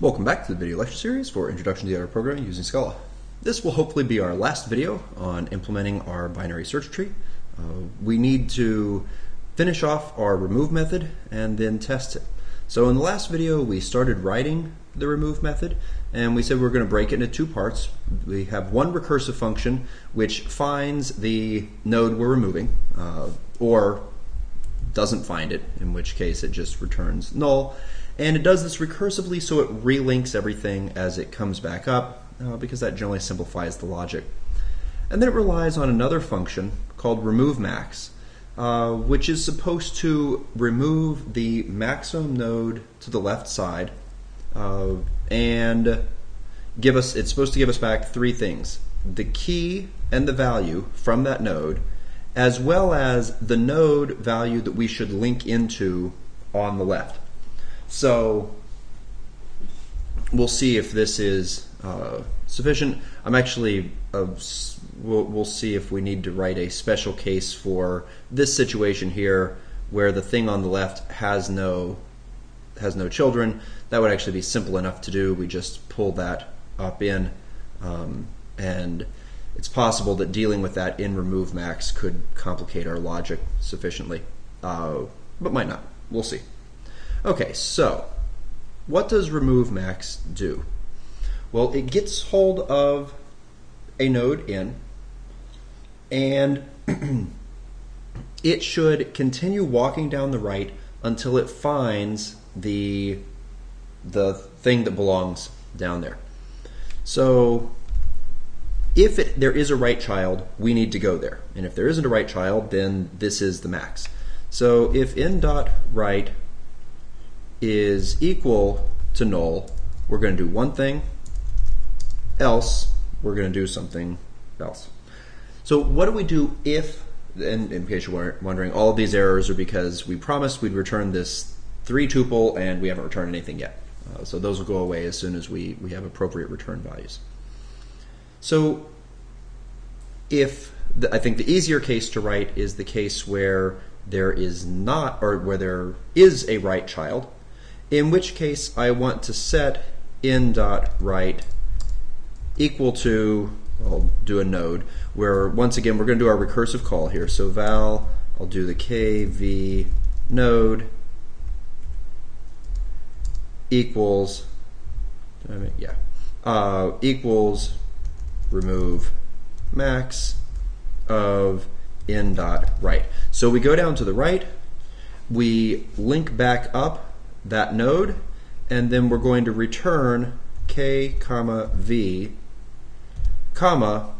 Welcome back to the video lecture series for Introduction to the of Programming using Scala. This will hopefully be our last video on implementing our binary search tree. Uh, we need to finish off our remove method and then test it. So in the last video we started writing the remove method and we said we are going to break it into two parts. We have one recursive function which finds the node we're removing uh, or doesn't find it, in which case it just returns null. And it does this recursively so it relinks everything as it comes back up, uh, because that generally simplifies the logic. And then it relies on another function called remove max, uh, which is supposed to remove the maximum node to the left side uh, and give us, it's supposed to give us back three things the key and the value from that node, as well as the node value that we should link into on the left. So we'll see if this is uh, sufficient. I'm actually, uh, we'll, we'll see if we need to write a special case for this situation here where the thing on the left has no has no children. That would actually be simple enough to do. We just pull that up in um, and it's possible that dealing with that in remove max could complicate our logic sufficiently, uh, but might not. We'll see. Okay, so what does remove max do? Well, it gets hold of a node in, and it should continue walking down the right until it finds the the thing that belongs down there. So if it, there is a right child, we need to go there. And if there isn't a right child, then this is the max. So if in dot right is equal to null, we're going to do one thing, else we're going to do something else. So what do we do if, and in case you're wondering, all of these errors are because we promised we'd return this three tuple and we haven't returned anything yet. Uh, so those will go away as soon as we, we have appropriate return values. So if the, I think the easier case to write is the case where there is not, or where there is a right child, in which case I want to set in dot right equal to I'll do a node where once again we're going to do our recursive call here. So val, I'll do the kv node equals I mean, yeah uh, equals remove max of in dot right. So we go down to the right, we link back up that node, and then we're going to return k comma v comma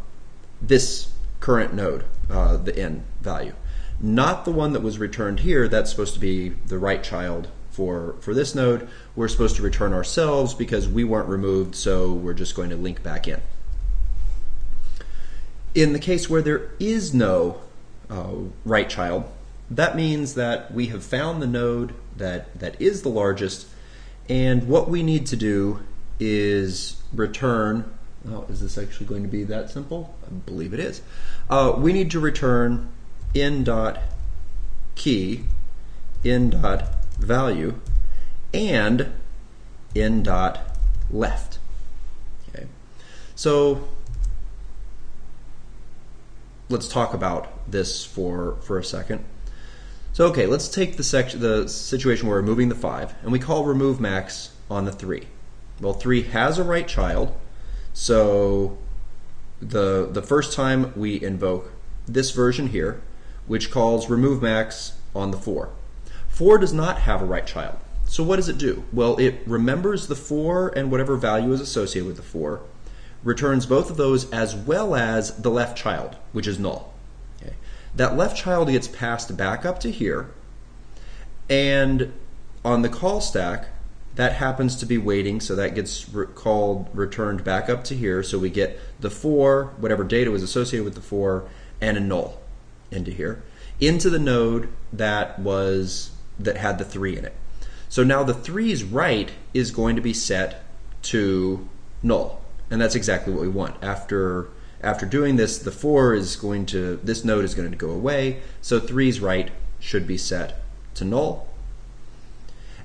this current node, uh, the n value. Not the one that was returned here, that's supposed to be the right child for, for this node. We're supposed to return ourselves because we weren't removed, so we're just going to link back in. In the case where there is no uh, right child, that means that we have found the node that, that is the largest, and what we need to do is return. Oh, is this actually going to be that simple? I believe it is. Uh, we need to return in dot key, in dot value, and in dot left. Okay, so let's talk about this for for a second. So okay, let's take the section, the situation where we're moving the five, and we call remove max on the three. Well, three has a right child, so the the first time we invoke this version here, which calls remove max on the four. Four does not have a right child. So what does it do? Well, it remembers the four and whatever value is associated with the four, returns both of those as well as the left child, which is null. That left child gets passed back up to here, and on the call stack, that happens to be waiting, so that gets re- called returned back up to here. So we get the four, whatever data was associated with the four, and a null into here, into the node that was that had the three in it. So now the three's right is going to be set to null, and that's exactly what we want after after doing this, the 4 is going to, this node is going to go away, so 3's right should be set to null.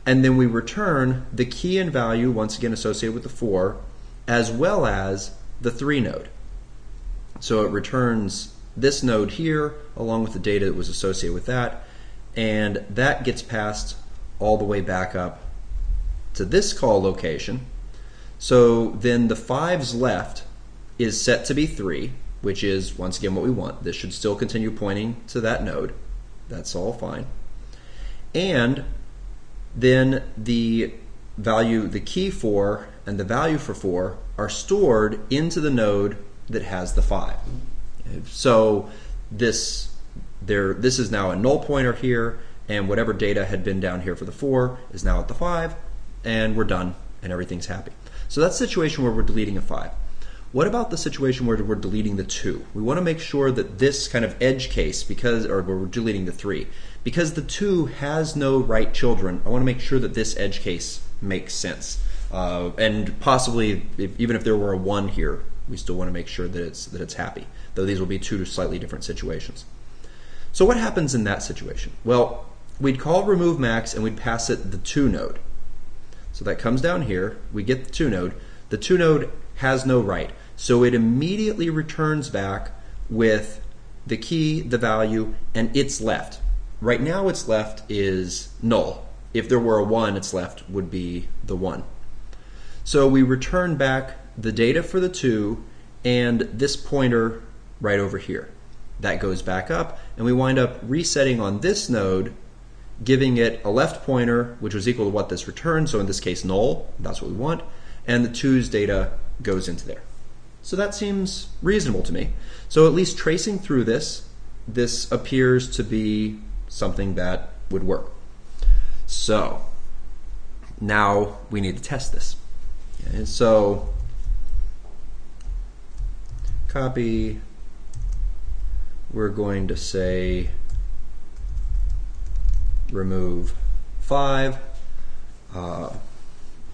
And then we return the key and value, once again associated with the 4, as well as the 3 node. So it returns this node here along with the data that was associated with that, and that gets passed all the way back up to this call location. So then the 5's left is set to be 3, which is once again what we want. This should still continue pointing to that node. That's all fine. And then the value, the key for and the value for 4 are stored into the node that has the 5. So this there this is now a null pointer here and whatever data had been down here for the 4 is now at the 5 and we're done and everything's happy. So that's the situation where we're deleting a 5. What about the situation where we're deleting the 2? We want to make sure that this kind of edge case, because or we're deleting the 3, because the 2 has no right children, I want to make sure that this edge case makes sense. Uh, and possibly, if, even if there were a 1 here, we still want to make sure that it's, that it's happy, though these will be two slightly different situations. So what happens in that situation? Well, we'd call remove max and we'd pass it the 2 node. So that comes down here, we get the 2 node. The 2 node has no right. So it immediately returns back with the key, the value, and its left. Right now its left is null. If there were a 1, its left would be the 1. So we return back the data for the 2 and this pointer right over here. That goes back up, and we wind up resetting on this node, giving it a left pointer, which was equal to what this returns, so in this case null, that's what we want, and the 2's data goes into there. So that seems reasonable to me. So at least tracing through this, this appears to be something that would work. So now we need to test this. And so copy, we're going to say remove 5, uh, and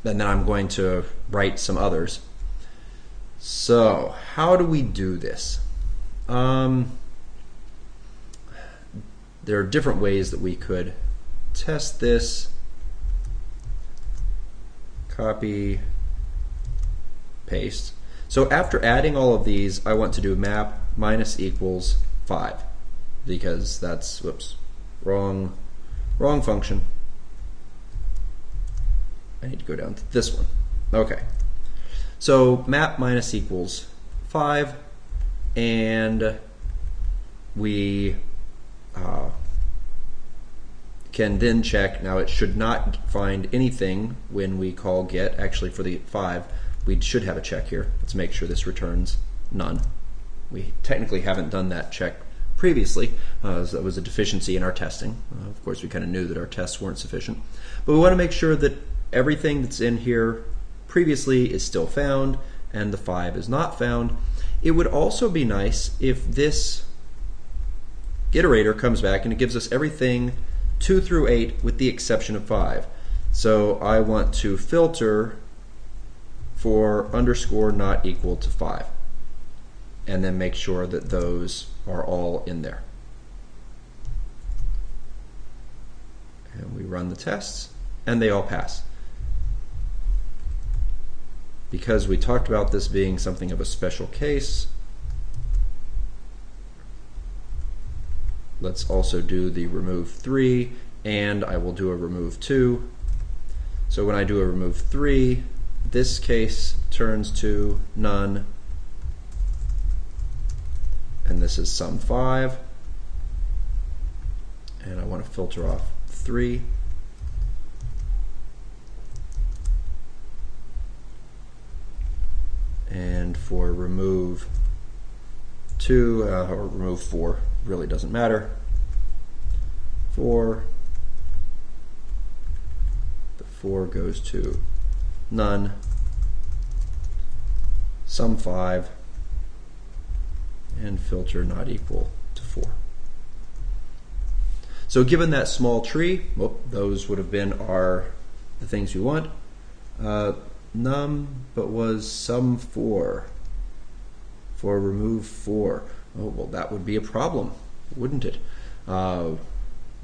then I'm going to write some others. So, how do we do this? Um, there are different ways that we could test this. Copy, paste. So after adding all of these, I want to do map minus equals 5 because that's, whoops, wrong, wrong function. I need to go down to this one. Okay. So map minus equals 5, and we uh, can then check. Now it should not find anything when we call get. Actually, for the 5, we should have a check here. Let's make sure this returns none. We technically haven't done that check previously. Uh, that was a deficiency in our testing. Uh, of course, we kind of knew that our tests weren't sufficient. But we want to make sure that everything that's in here previously is still found and the 5 is not found. It would also be nice if this iterator comes back and it gives us everything 2 through 8 with the exception of 5. So I want to filter for underscore not equal to 5 and then make sure that those are all in there. And we run the tests and they all pass because we talked about this being something of a special case, let's also do the remove 3 and I will do a remove 2. So when I do a remove 3, this case turns to none. And this is Some 5 and I want to filter off 3 and for remove 2 uh, or remove 4 really doesn't matter. 4 the 4 goes to none. Some 5 and filter not equal to 4 so given that small tree those would have been our the things we want. Uh, num, but was Some 4 for remove 4. Oh, well, that would be a problem, wouldn't it? Uh,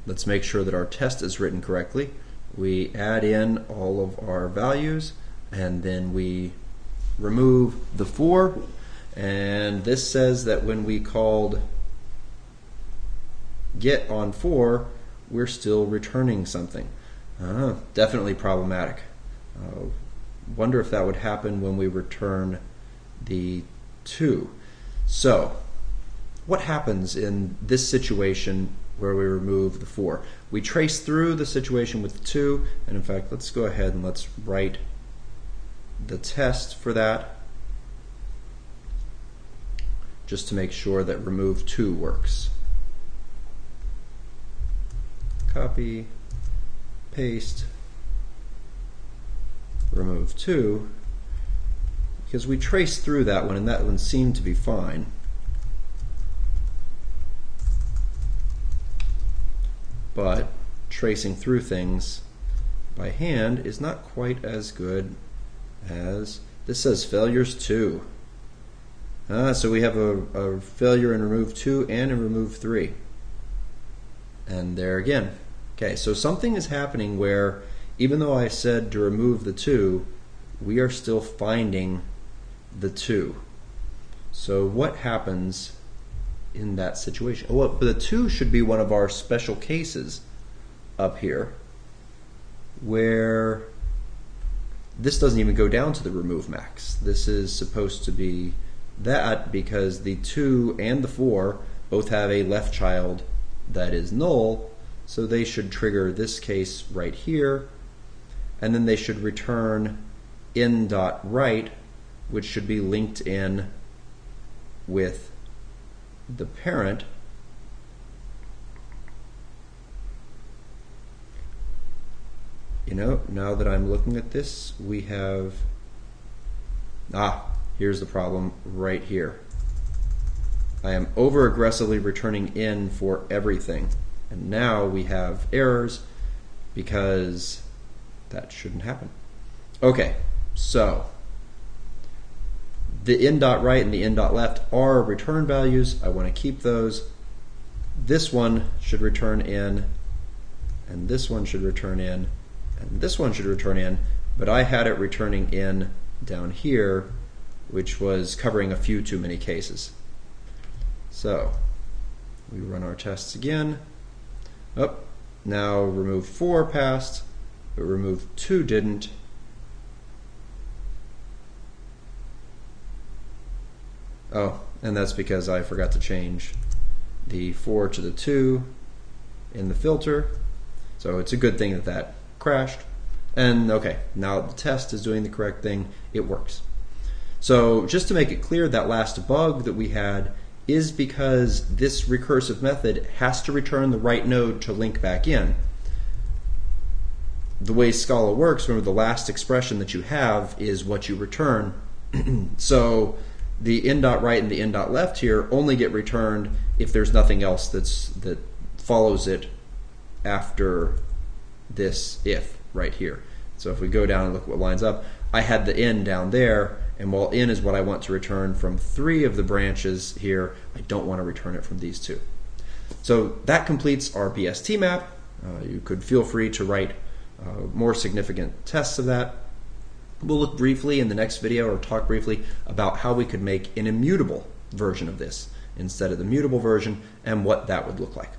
let's make sure that our test is written correctly. we add in all of our values, and then we remove the 4. And this says that when we called get on 4, we're still returning something. Uh, definitely problematic. Uh, wonder if that would happen when we return the 2. So, what happens in this situation where we remove the 4? We trace through the situation with 2, and in fact, let's go ahead and let's write the test for that just to make sure that remove 2 works. Copy, paste, remove 2, because we traced through that one and that one seemed to be fine. But tracing through things by hand is not quite as good as this says failures 2. Ah, so we have a, a failure in remove 2 and in remove 3. And there again. Okay, so something is happening where even though I said to remove the 2, we are still finding the 2. So what happens in that situation? Well, the 2 should be one of our special cases up here where this doesn't even go down to the remove max. This is supposed to be that because the 2 and the 4 both have a left child that is null, so they should trigger this case right here, and then they should return in dot right, which should be linked in with the parent. You know, now that I'm looking at this, we have, ah, here's the problem right here. I am over aggressively returning in for everything. And now we have errors because that shouldn't happen. Okay, so the in dot right and the in dot left are return values. I want to keep those. This one should return in, and this one should return in, and this one should return in, but I had it returning in down here, which was covering a few too many cases. So we run our tests again. Up, oh, now remove 4 passed, but remove 2 didn't. Oh, and that's because I forgot to change the 4 to the 2 in the filter. So it's a good thing that that crashed. And okay, now the test is doing the correct thing. It works. So just to make it clear, that last bug that we had is because this recursive method has to return the right node to link back in. The way Scala works, remember the last expression that you have is what you return. so the in dot right and the in dot left here only get returned if there's nothing else that's that follows it after this if right here. So if we go down and look what lines up, I had the in down there, and while in is what I want to return from three of the branches here, I don't want to return it from these two. So that completes our BST map. Uh, you could feel free to write uh, more significant tests of that. We'll look briefly in the next video or talk briefly about how we could make an immutable version of this instead of the mutable version and what that would look like.